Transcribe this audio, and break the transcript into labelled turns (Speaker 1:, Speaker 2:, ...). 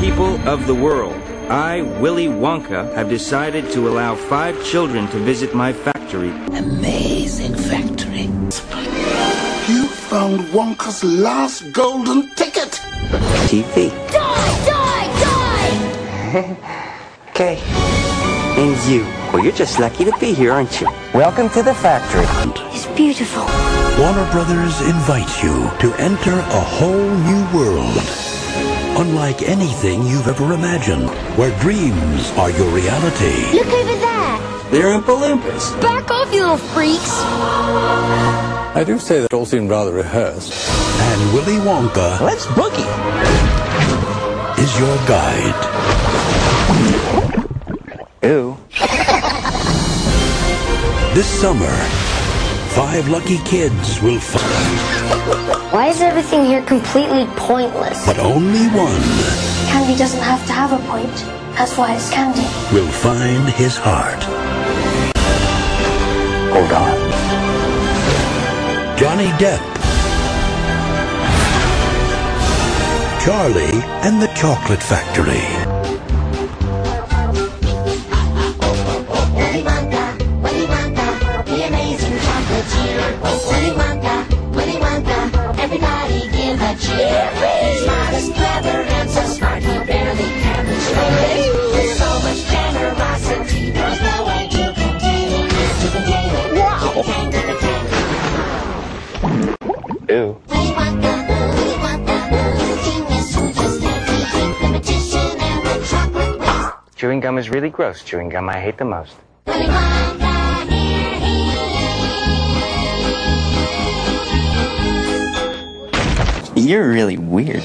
Speaker 1: people of the world. I, Willy Wonka, have decided to allow five children to visit my factory.
Speaker 2: Amazing factory.
Speaker 3: You found Wonka's last golden ticket.
Speaker 4: TV.
Speaker 5: Die! Die! Die!
Speaker 4: Okay. And you. Well, you're just lucky to be here, aren't you? Welcome to the factory.
Speaker 5: It's beautiful.
Speaker 6: Warner Brothers invites you to enter a whole new world. Unlike anything you've ever imagined, where dreams are your reality.
Speaker 5: Look over there.
Speaker 4: They're Oompa Loompas.
Speaker 5: Back off, you little freaks.
Speaker 7: I do say that all seemed rather rehearsed.
Speaker 6: And Willy Wonka
Speaker 4: Let's boogie.
Speaker 6: is your guide.
Speaker 4: Ooh.
Speaker 6: This summer, five lucky kids will find,
Speaker 5: Why is everything here completely pointless?
Speaker 6: but only one
Speaker 5: Candy doesn't have to have a point. That's why it's candy.
Speaker 6: will find his heart.
Speaker 4: Hold on.
Speaker 6: Johnny Depp. Charlie and the Chocolate Factory.
Speaker 8: Willy Wonka, Willy Wonka, the amazing chocolatier. Give a cheer. Clever, and so smart he barely can restrain. There's so much generosity, there's no way to contain it. To contain it. Wow! To contain it.
Speaker 4: Ooh.
Speaker 8: Willy Wonka, Willy Wonka, the genius who just can't be. The magician and the chocolate whisk.
Speaker 4: Chewing gum is really gross. Chewing gum I hate the most. You're really weird.